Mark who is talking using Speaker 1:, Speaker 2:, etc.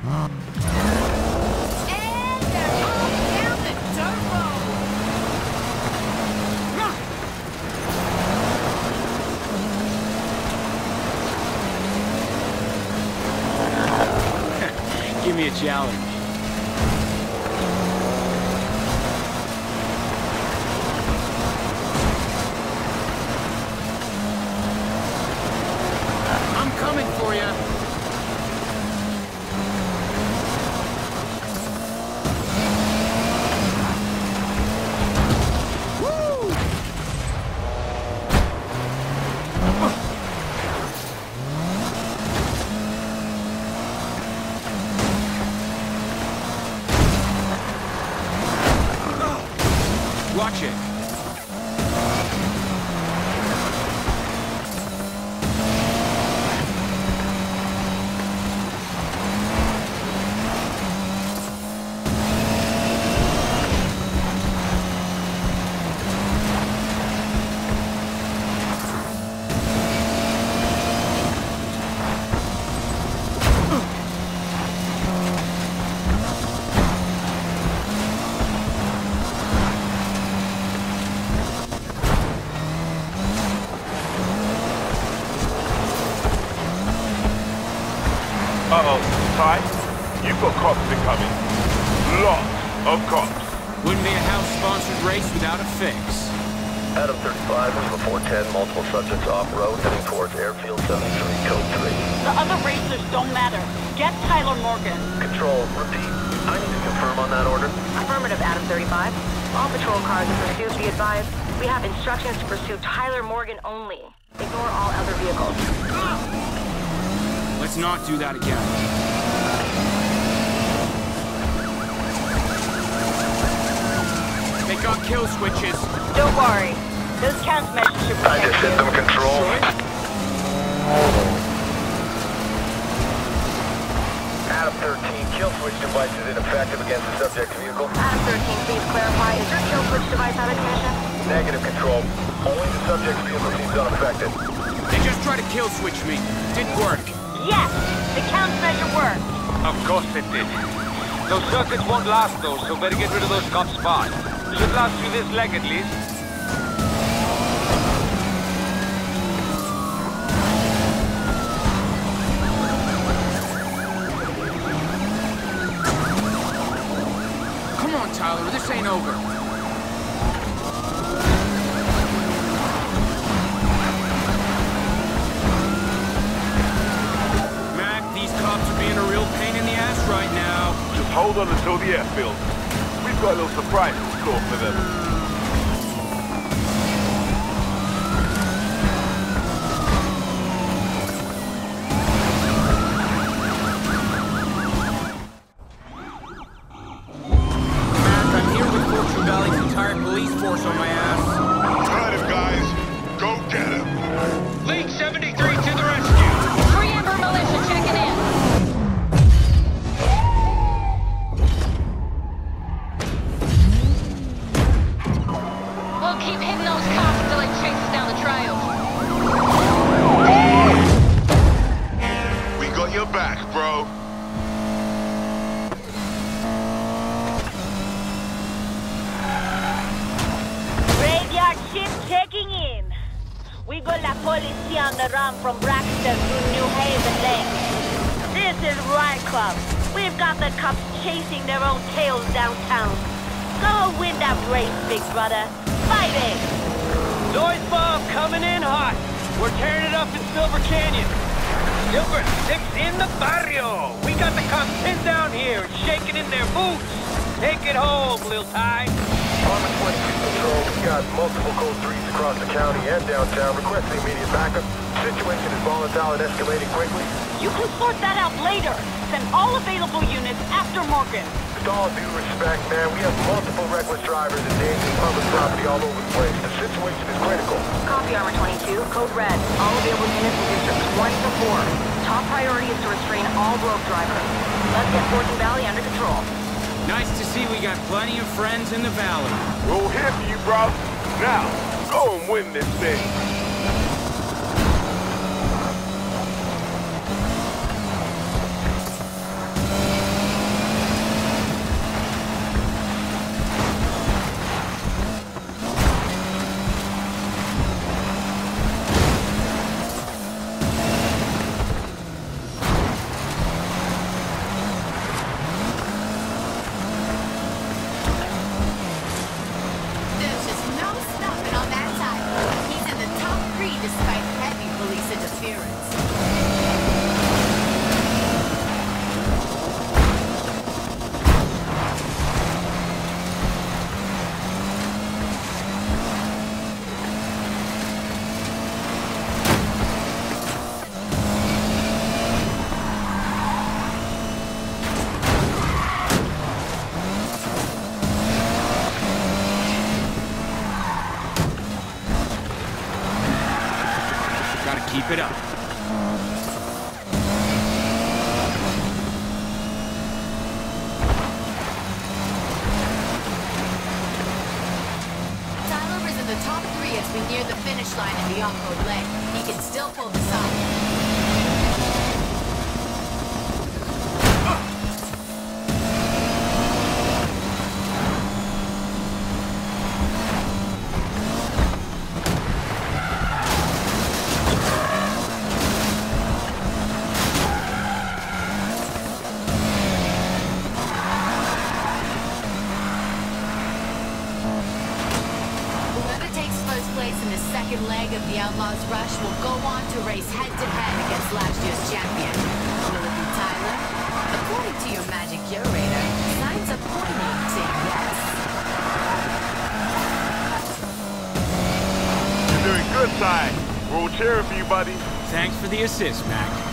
Speaker 1: Give me a challenge.
Speaker 2: Uh-oh, you've got cops incoming. Lots of cops.
Speaker 1: Wouldn't be a house-sponsored race without a fix.
Speaker 3: Adam 35 is before 10, multiple subjects off-road, heading towards airfield 73, code 3.
Speaker 4: The other racers don't matter. Get Tyler Morgan.
Speaker 3: Control, repeat. I need to confirm on that order.
Speaker 5: Affirmative, Adam 35. All patrol cars in pursuit be advised. We have instructions to pursue Tyler Morgan only. Ignore all other vehicles.
Speaker 1: Let's not do that again. They got kill switches.
Speaker 4: Don't worry. Those countermeasures should
Speaker 3: I
Speaker 4: protect
Speaker 3: just hit them, Control. Adam 13, kill switch device is ineffective against the subject's vehicle.
Speaker 5: Adam 13, please clarify. Is your kill switch device out of commission?
Speaker 3: Negative, Control. Only the subject's vehicle seems unaffected.
Speaker 1: They just tried to kill switch me. Didn't work.
Speaker 4: Yes! The countermeasure worked.
Speaker 6: Of course it did. Those circuits won't last though, so better get rid of those cops fast. Should last you this leg at least.
Speaker 1: Come on, Tyler. This ain't over. Mac, these cops are being a real pain in the ass right now.
Speaker 2: Just hold on until the airfield. We've got a little surprise in
Speaker 4: Policia on the run from Braxton through New Haven Lake. This is Riot Club. We've got the cops chasing their own tails downtown. Go win that race, big brother. Fight it!
Speaker 6: Noise bomb coming in hot! We're tearing it up in Silver Canyon! Silver Six in the barrio! We got the cops pinned down here, shaking in their boots! Take it home, Lil Ty!
Speaker 3: Armor 22 Control, we've got multiple code 3s across the county and downtown requesting immediate backup. Situation is volatile and escalating quickly.
Speaker 4: You can sort that out later. Send all available units after Morgan.
Speaker 3: With all due respect, man, we have multiple reckless drivers endangering public property all over the place. The situation is critical.
Speaker 5: Copy, Armor 22. Code red. All available units in districts 1 to 4. Top priority is to restrain all rogue drivers. Let's get Fortune Valley under control.
Speaker 1: Nice to see we got plenty of friends in the valley.
Speaker 2: We'll all for you, bro. Now, go and win this thing.
Speaker 1: It up.
Speaker 7: Tyler is in the top three as we near the finish line in the off-road leg. He can still pull this off. Whoever takes first place in the second leg of the Outlaws Rush will go on to race head-to-head against last year's champion. Will it be Tyler? According to your magic curator, signs are pointing to yes.
Speaker 2: You're doing good, Ty. We'll cheer for you, buddy.
Speaker 1: Thanks for the assist, Mac.